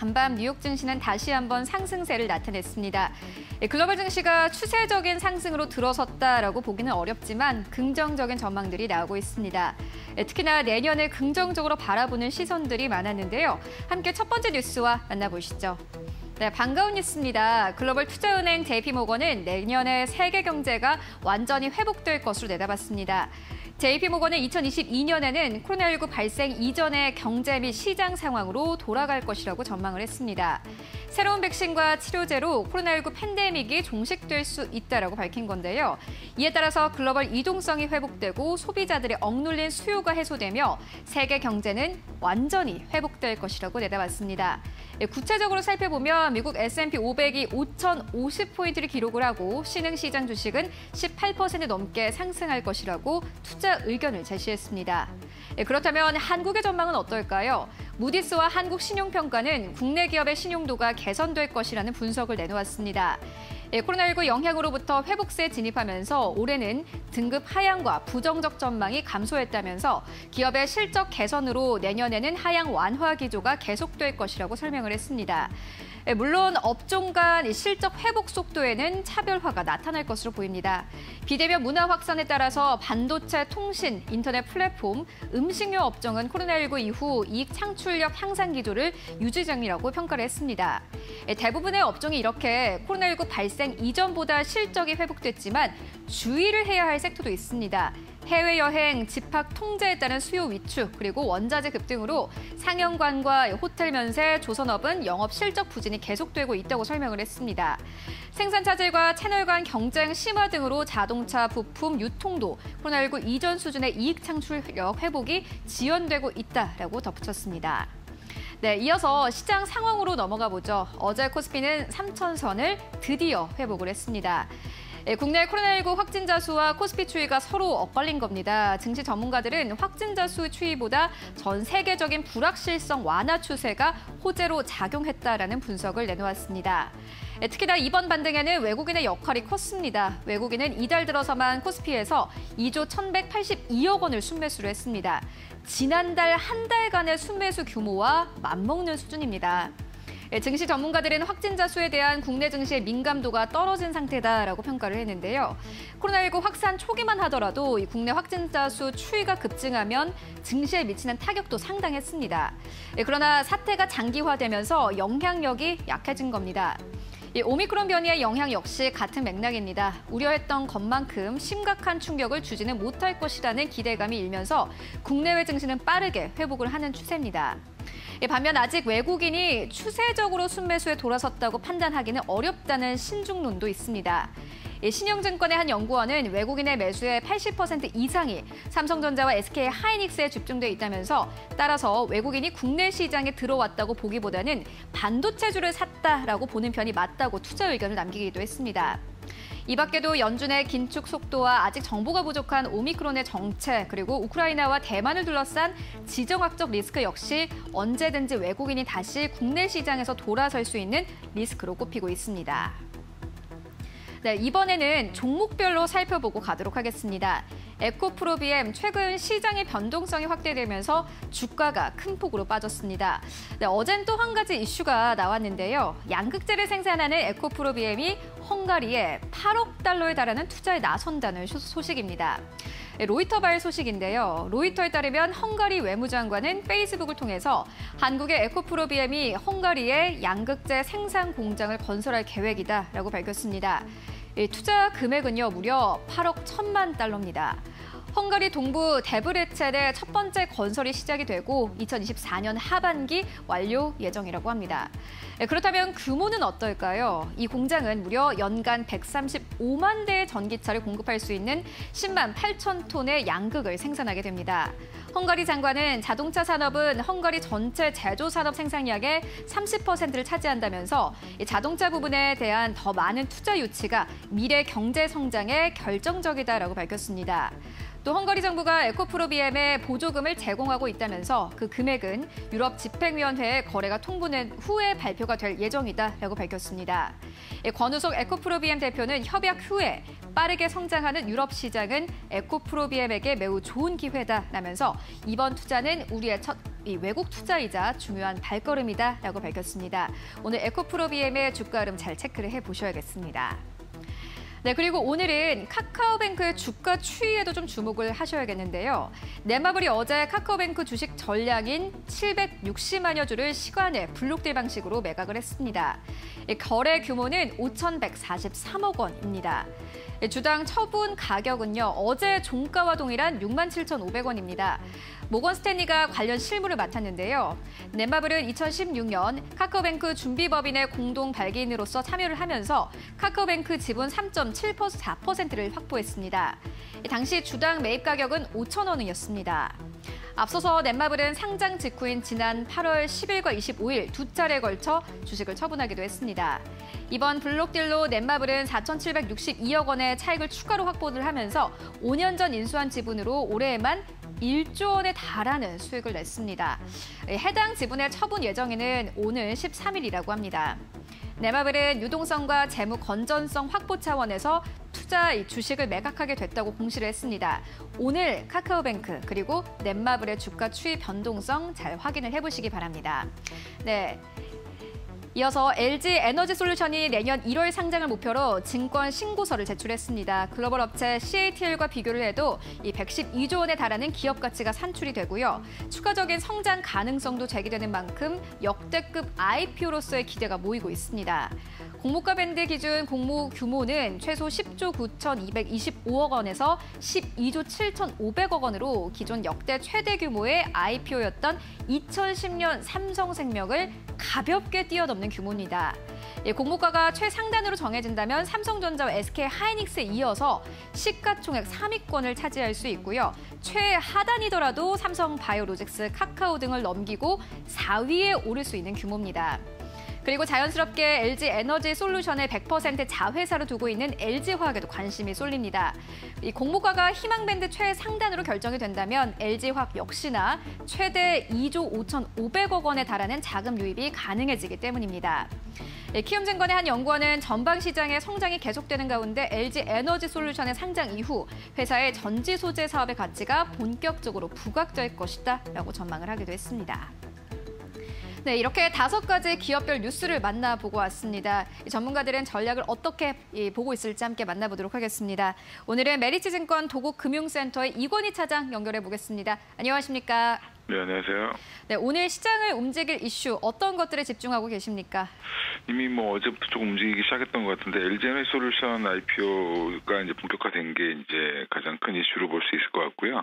간밤 뉴욕 증시는 다시 한번 상승세를 나타냈습니다. 예, 글로벌 증시가 추세적인 상승으로 들어섰다라고 보기는 어렵지만 긍정적인 전망들이 나오고 있습니다. 예, 특히나 내년을 긍정적으로 바라보는 시선들이 많았는데요. 함께 첫 번째 뉴스와 만나보시죠. 네, 반가운 뉴스입니다. 글로벌 투자은행 JP모건은 내년에 세계 경제가 완전히 회복될 것으로 내다봤습니다. JP모건은 2022년에는 코로나19 발생 이전의 경제 및 시장 상황으로 돌아갈 것이라고 전망을 했습니다. 새로운 백신과 치료제로 코로나19 팬데믹이 종식될 수 있다라고 밝힌 건데요. 이에 따라서 글로벌 이동성이 회복되고 소비자들의 억눌린 수요가 해소되며 세계 경제는 완전히 회복될 것이라고 내다봤습니다. 예, 구체적으로 살펴보면 미국 S&P 500이 5,050포인트를 기록을 하고 신흥시장 주식은 18% 넘게 상승할 것이라고 투자 의견을 제시했습니다. 예, 그렇다면 한국의 전망은 어떨까요? 무디스와 한국 신용평가는 국내 기업의 신용도가 개선될 것이라는 분석을 내놓았습니다. 예, 코로나19 영향으로부터 회복세에 진입하면서 올해는 등급 하향과 부정적 전망이 감소했다면서 기업의 실적 개선으로 내년에는 하향 완화 기조가 계속될 것이라고 설명을 했습니다. 예, 물론 업종 간 실적 회복 속도에는 차별화가 나타날 것으로 보입니다. 비대면 문화 확산에 따라서 반도체, 통신, 인터넷 플랫폼, 음식료 업종은 코로나19 이후 이익 창출력 향상 기조를 유지 중이라고 평가를 했습니다. 예, 대부분의 업종이 이렇게 코로나19 발생 이전보다 실적이 회복됐지만 주의를 해야 할 섹터도 있습니다. 해외여행, 집합 통제에 따른 수요 위축, 그리고 원자재 급등으로 상영관과 호텔 면세, 조선업은 영업 실적 부진이 계속되고 있다고 설명을 했습니다. 생산 차질과 채널 간 경쟁 심화 등으로 자동차, 부품, 유통도 코로나19 이전 수준의 이익 창출력 회복이 지연되고 있다라고 덧붙였습니다. 네, 이어서 시장 상황으로 넘어가 보죠. 어제 코스피는 3천선을 드디어 회복을 했습니다. 예, 국내 코로나19 확진자 수와 코스피 추이가 서로 엇갈린 겁니다. 증시 전문가들은 확진자 수 추이보다 전 세계적인 불확실성 완화 추세가 호재로 작용했다라는 분석을 내놓았습니다. 예, 특히나 이번 반등에는 외국인의 역할이 컸습니다. 외국인은 이달 들어서만 코스피에서 2조 1,182억 원을 순매수를 했습니다. 지난달 한 달간의 순매수 규모와 맞먹는 수준입니다. 예, 증시 전문가들은 확진자 수에 대한 국내 증시의 민감도가 떨어진 상태다라고 평가를 했는데요. 코로나19 확산 초기만 하더라도 이 국내 확진자 수 추이가 급증하면 증시에 미치는 타격도 상당했습니다. 예, 그러나 사태가 장기화되면서 영향력이 약해진 겁니다. 이 오미크론 변이의 영향 역시 같은 맥락입니다. 우려했던 것만큼 심각한 충격을 주지는 못할 것이라는 기대감이 일면서 국내외 증시는 빠르게 회복을 하는 추세입니다. 예, 반면 아직 외국인이 추세적으로 순매수에 돌아섰다고 판단하기는 어렵다는 신중론도 있습니다. 예, 신영증권의 한 연구원은 외국인의 매수의 80% 이상이 삼성전자와 SK 하이닉스에 집중돼 있다면서 따라서 외국인이 국내 시장에 들어왔다고 보기보다는 반도체주를 샀다라고 보는 편이 맞다고 투자 의견을 남기기도 했습니다. 이 밖에도 연준의 긴축 속도와 아직 정보가 부족한 오미크론의 정체, 그리고 우크라이나와 대만을 둘러싼 지정학적 리스크 역시 언제든지 외국인이 다시 국내 시장에서 돌아설 수 있는 리스크로 꼽히고 있습니다. 네, 이번에는 종목별로 살펴보고 가도록 하겠습니다. 에코프로비엠 최근 시장의 변동성이 확대되면서 주가가 큰 폭으로 빠졌습니다. 네, 어젠 또 한 가지 이슈가 나왔는데요. 양극재를 생산하는 에코프로비엠이 헝가리에 8억 달러에 달하는 투자에 나선다는 소식입니다. 네, 로이터바의 소식인데요. 로이터에 따르면 헝가리 외무장관은 페이스북을 통해서 한국의 에코프로비엠이 헝가리에 양극재 생산 공장을 건설할 계획이다라고 밝혔습니다. 투자 금액은요 무려 8억 1천만 달러입니다. 헝가리 동부 데브레첼의 첫 번째 건설이 시작이 되고 2024년 하반기 완료 예정이라고 합니다. 네, 그렇다면 규모는 어떨까요? 이 공장은 무려 연간 135만 대의 전기차를 공급할 수 있는 10만 8천 톤의 양극을 생산하게 됩니다. 헝가리 장관은 자동차 산업은 헝가리 전체 제조 산업 생산량의 30%를 차지한다면서 자동차 부분에 대한 더 많은 투자 유치가 미래 경제 성장에 결정적이다라고 밝혔습니다. 또 헝가리 정부가 에코프로비엠에 보조금을 제공하고 있다면서 그 금액은 유럽 집행위원회에 거래가 통보된 후에 발표가 될 예정이다라고 밝혔습니다. 권우석 에코프로비엠 대표는 협약 후에 빠르게 성장하는 유럽 시장은 에코프로비엠에게 매우 좋은 기회다라면서 이번 투자는 우리의 첫 외국 투자이자 중요한 발걸음이다라고 밝혔습니다. 오늘 에코프로비엠의 주가 흐름 잘 체크를 해보셔야겠습니다. 네, 그리고 오늘은 카카오뱅크의 주가 추이에도 좀 주목을 하셔야겠는데요. 넷마블이 어제 카카오뱅크 주식 전량인 760만여 주를 시간에 블록딜 방식으로 매각을 했습니다. 거래 규모는 5,143억 원입니다. 주당 처분 가격은요, 어제 종가와 동일한 67,500원입니다. 모건 스탠리가 관련 실무를 맡았는데요. 넷마블은 2016년 카카오뱅크 준비법인의 공동 발기인으로서 참여를 하면서 카카오뱅크 지분 3.74%를 확보했습니다. 당시 주당 매입 가격은 5천 원이었습니다. 앞서서 넷마블은 상장 직후인 지난 8월 10일과 25일 두 차례에 걸쳐 주식을 처분하기도 했습니다. 이번 블록딜로 넷마블은 4,762억 원의 차익을 추가로 확보를 하면서 5년 전 인수한 지분으로 올해에만 1조 원에 달하는 수익을 냈습니다. 해당 지분의 처분 예정에는 오늘 13일이라고 합니다. 네마블은 유동성과 재무 건전성 확보 차원에서 투자 주식을 매각하게 됐다고 공시를 했습니다. 오늘 카카오뱅크 그리고 넷마블의 주가 추이 변동성 잘 확인을 해보시기 바랍니다. 네. 이어서 LG 에너지 솔루션이 내년 1월 상장을 목표로 증권 신고서를 제출했습니다. 글로벌 업체 CATL과 비교를 해도 이 112조 원에 달하는 기업 가치가 산출이 되고요. 추가적인 성장 가능성도 제기되는 만큼 역대급 IPO로서의 기대가 모이고 있습니다. 공모가 밴드 기준 공모 규모는 최소 10조 9,225억 원에서 12조 7,500억 원으로 기존 역대 최대 규모의 IPO였던 2010년 삼성생명을 가볍게 뛰어넘는 규모입니다. 예, 공모가가 최상단으로 정해진다면 삼성전자와 SK 하이닉스에 이어서 시가총액 3위권을 차지할 수 있고요. 최하단이더라도 삼성 바이오로직스, 카카오 등을 넘기고 4위에 오를 수 있는 규모입니다. 그리고 자연스럽게 LG 에너지 솔루션을 100% 자회사로 두고 있는 LG화학에도 관심이 쏠립니다. 이 공모가가 희망밴드 최상단으로 결정이 된다면 LG화학 역시나 최대 2조 5,500억 원에 달하는 자금 유입이 가능해지기 때문입니다. 예, 키움증권의 한 연구원은 전방 시장의 성장이 계속되는 가운데 LG 에너지 솔루션의 상장 이후 회사의 전지 소재 사업의 가치가 본격적으로 부각될 것이다라고 전망을 하기도 했습니다. 네, 이렇게 다섯 가지 기업별 뉴스를 만나보고 왔습니다. 전문가들은 전략을 어떻게 보고 있을지 함께 만나보도록 하겠습니다. 오늘은 메리츠증권 도곡금융센터의 이권희 차장 연결해 보겠습니다. 안녕하십니까? 네, 안녕하세요. 네, 오늘 시장을 움직일 이슈 어떤 것들에 집중하고 계십니까? 이미 뭐 어제부터 조금 움직이기 시작했던 것 같은데 LG 에너지 솔루션 IPO가 이제 본격화된 게 이제 가장 큰 이슈로 볼 수 있을 것 같고요.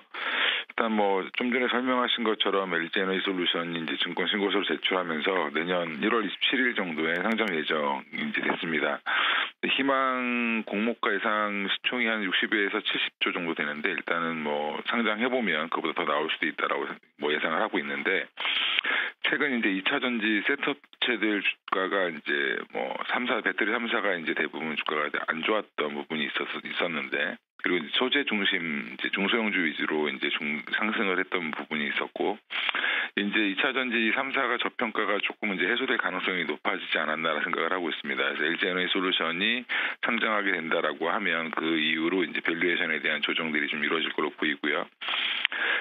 일단 뭐 좀 전에 설명하신 것처럼 LG 에너지 솔루션이 이제 증권 신고서를 제출하면서 내년 1월 27일 정도에 상장 예정이 이제 됐습니다. 희망 공모가 예상 시총이 한 60에서 70조 정도 되는데 일단은 뭐 상장해 보면 그보다 더 나올 수도 있다라고 뭐 예상을 하고 있는데 최근 이제 2차 전지 셋업체들 주가가 이제 뭐 3사 배터리 3사가 이제 대부분 주가가 안 좋았던 부분이 있었 있었는데 그리고 소재 중심 이제 중소형주 위주로 이제 중, 상승을 했던 부분이 있었고 이제 2차 전지 3사가 저평가가 조금 이제 해소될 가능성이 높아지지 않았나라 생각을 하고 있습니다. 그래서 LG 에너지 솔루션이 상장하게 된다라고 하면 그 이후로 이제 valuation에 대한 조정들이 좀 이루어질 걸로 보이고요.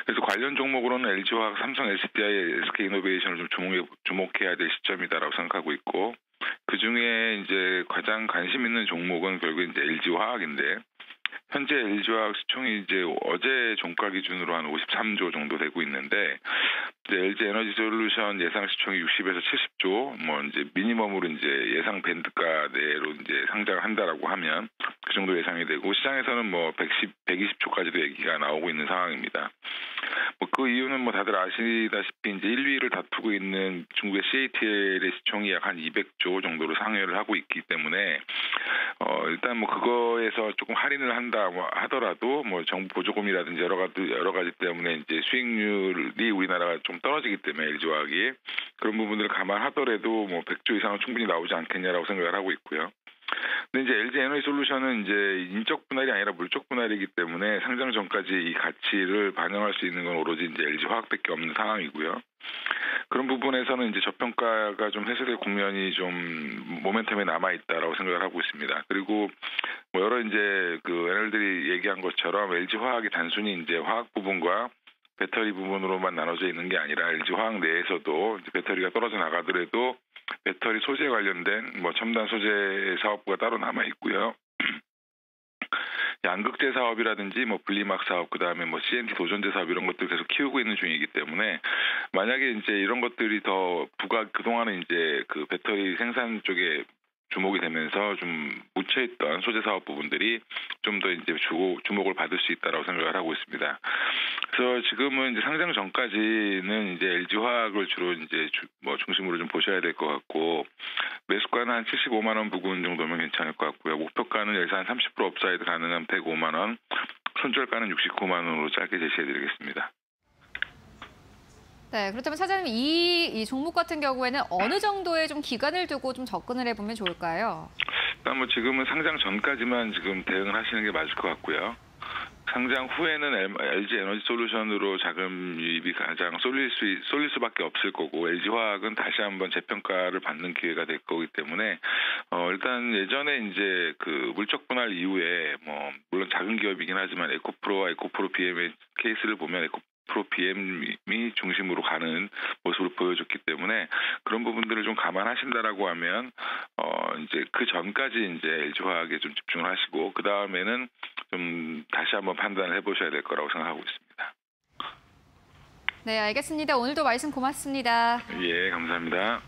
그래서 관련 종목으로는 LG화학, 삼성SDI, SK이노베이션을 좀 주목해, 주목해야 될 시점이다라고 생각하고 있고 그 중에 이제 가장 관심 있는 종목은 결국 이제 LG화학인데 현재 LG화학 시총이 이제 어제 종가 기준으로 한 53조 정도 되고 있는데 이제 LG 에너지 솔루션 예상 시총이 60에서 70조 뭐 이제 미니멈으로 이제 예상 밴드가 내로 이제 상장을 한다라고 하면 그 정도 예상이 되고 시장에서는 뭐 110, 120조까지도 얘기가 나오고 있는 상황입니다. 뭐 그 이유는 뭐 다들 아시다시피 이제 1위를 다투고 있는 중국의 CATL의 시총이 약 한 200조 정도로 상회를 하고 있기 때문에 어 일단 뭐 그거에서 조금 할인을 한다 뭐 하더라도 뭐 정부 보조금이라든지 여러 가지 여러 가지 때문에 이제 수익률이 우리나라가 좀 떨어지기 때문에 LG화학이 그런 부분들을 감안하더라도 뭐 100조 이상은 충분히 나오지 않겠냐라고 생각을 하고 있고요. 근데 이제 LG 에너지 솔루션은 이제 인적 분할이 아니라 물적 분할이기 때문에 상장 전까지 이 가치를 반영할 수 있는 건 오로지 이제 LG 화학밖에 없는 상황이고요. 그런 부분에서는 이제 저평가가 좀 해소될 국면이 좀 모멘텀에 남아 있다라고 생각을 하고 있습니다. 그리고 뭐 여러 이제 그 애널들이 얘기한 것처럼 LG 화학이 단순히 이제 화학 부분과 배터리 부분으로만 나눠져 있는 게 아니라 LG 화학 내에서도 배터리가 떨어져 나가더라도 배터리 소재 관련된 뭐 첨단 소재 사업부가 따로 남아 있고요. 양극재 사업이라든지 뭐 분리막 사업 그다음에 뭐 CNT 도전제 사업 이런 것들 계속 키우고 있는 중이기 때문에 만약에 이제 이런 것들이 더 부가 그동안은 이제 그 배터리 생산 쪽에 주목이 되면서 좀 묻혀있던 소재 사업 부분들이 좀 더 이제 주, 주목을 받을 수 있다라고 생각을 하고 있습니다. 그래서 지금은 이제 상장 전까지는 이제 LG 화학을 주로 이제 주, 뭐 중심으로 좀 보셔야 될 것 같고 매수가는 한 75만 원 부근 정도면 괜찮을 것 같고요. 목표가는 예상 30% upside 가능한 105만 원, 손절가는 69만 원으로 짧게 제시해드리겠습니다. 네, 그렇다면 사장님 이, 이 종목 같은 경우에는 어느 정도의 좀 기간을 두고 좀 접근을 해보면 좋을까요? 일단 뭐 지금은 상장 전까지만 지금 대응을 하시는 게 맞을 것 같고요. 상장 후에는 LG 에너지 솔루션으로 자금 유입이 가장 쏠릴 수 쏠릴 수밖에 없을 거고 LG 화학은 다시 한번 재평가를 받는 기회가 될 거기 때문에 어 일단 예전에 이제 그 물적 분할 이후에 뭐 물론 작은 기업이긴 하지만 에코프로와 에코프로 BM의 케이스를 보면 에코 BM이 중심으로 가는 모습을 보여줬기 때문에 그런 부분들을 좀 감안하신다라고 하면 어 이제 그 전까지 이제 LG 화학에 좀 집중을 하시고 그 다음에는 좀 다시 한번 판단을 해보셔야 될 거라고 생각하고 있습니다. 네, 알겠습니다. 오늘도 말씀 고맙습니다. 예, 감사합니다.